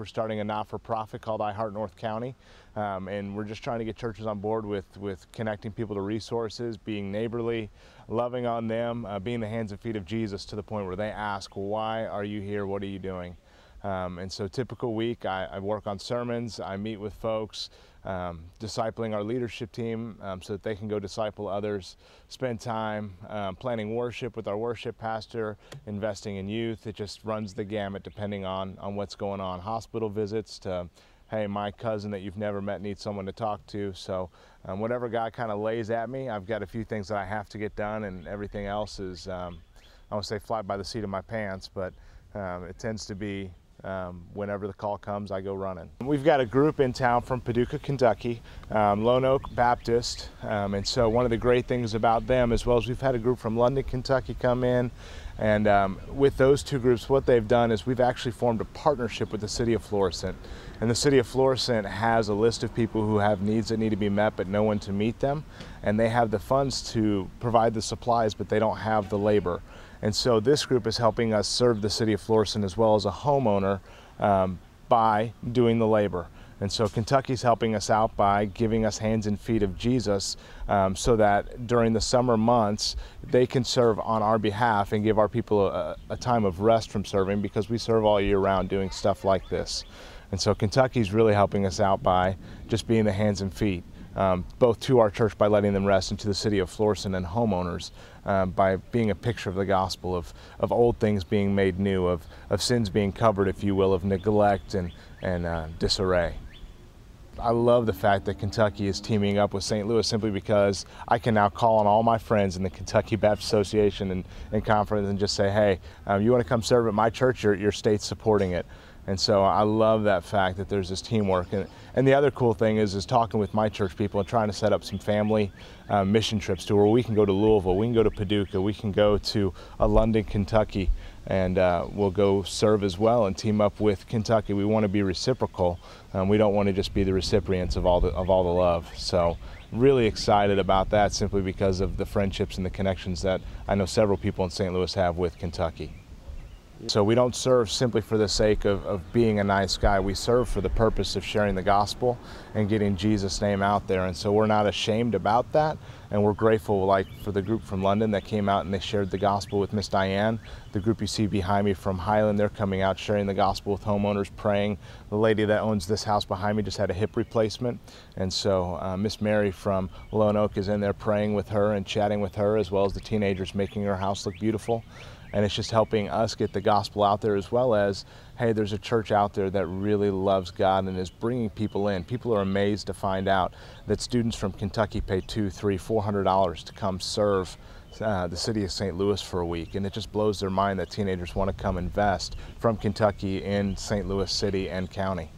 We're starting a not-for-profit called I Heart North County, um, and we're just trying to get churches on board with, with connecting people to resources, being neighborly, loving on them, uh, being the hands and feet of Jesus to the point where they ask, why are you here? What are you doing? Um, and so typical week, I, I, work on sermons, I meet with folks, um, discipling our leadership team um, so that they can go disciple others, spend time um, planning worship with our worship pastor, investing in youth. It just runs the gamut depending on, on what's going on. Hospital visits to, hey, my cousin that you've never met needs someone to talk to. So um, whatever God kind of lays at me, I've got a few things that I have to get done and everything else is, um, I won't say fly by the seat of my pants, but it tends to be um, whenever the call comes, I go running. We've got a group in town from Paducah, Kentucky, um, Lone Oak Baptist, um, and so one of the great things about them, as well as we've had a group from London, Kentucky come in, and um, with those two groups, what they've done is we've actually formed a partnership with the city of Florissant. And the city of Florissant has a list of people who have needs that need to be met, but no one to meet them. And they have the funds to provide the supplies, but they don't have the labor. And so this group is helping us serve the city of Florissant as well as a homeowner um, by doing the labor. And so Kentucky's helping us out by giving us hands and feet of Jesus um, so that during the summer months they can serve on our behalf and give our people a, a, time of rest from serving because we serve all year round doing stuff like this. And so Kentucky's really helping us out by just being the hands and feet um, both to our church by letting them rest and to the city of Florissant and homeowners um, by being a picture of the gospel of, of old things being made new, of, of sins being covered, if you will, of neglect and, and uh, disarray. I love the fact that Kentucky is teaming up with St. Louis simply because I can now call on all my friends in the Kentucky Baptist Association and, and conference and just say, hey, um, you want to come serve at my church, your, your state's supporting it. And so I love that fact that there's this teamwork. And, and the other cool thing is, is talking with my church people and trying to set up some family uh, mission trips to where we can go to Louisville, we can go to Paducah, we can go to uh, London, Kentucky, and uh, we'll go serve as well and team up with Kentucky. We want to be reciprocal. Um, we don't want to just be the recipients of all the, of all the love. So really excited about that simply because of the friendships and the connections that I know several people in St. Louis have with Kentucky. So we don't serve simply for the sake of, of being a nice guy. We serve for the purpose of sharing the gospel and getting Jesus' name out there. And so we're not ashamed about that. And we're grateful, like for the group from London that came out and they shared the gospel with Miss Diane. The group you see behind me from Highland, they're coming out sharing the gospel with homeowners, praying. The lady that owns this house behind me just had a hip replacement. And so uh, Miss Mary from Lone Oak is in there praying with her and chatting with her, as well as the teenagers making her house look beautiful and it's just helping us get the gospel out there as well as hey there's a church out there that really loves god and is bringing people in people are amazed to find out that students from kentucky pay two three four hundred dollars to come serve uh, the city of St. Louis for a week, and it just blows their mind that teenagers want to come invest from Kentucky in St. Louis City and County.